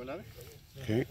una vez. ¿Qué?